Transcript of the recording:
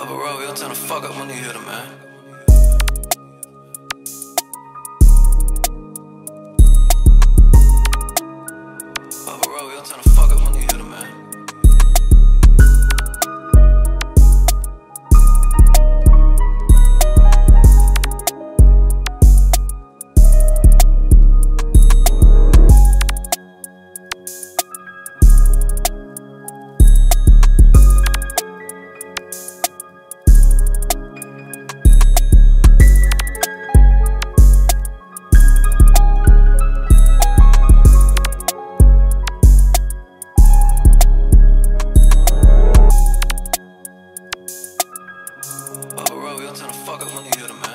Upper road, we all turn the fuck up when you hit him, man. Upper road, we all turn the fuck up when you hit him, man. Every time fuck up, on the you man.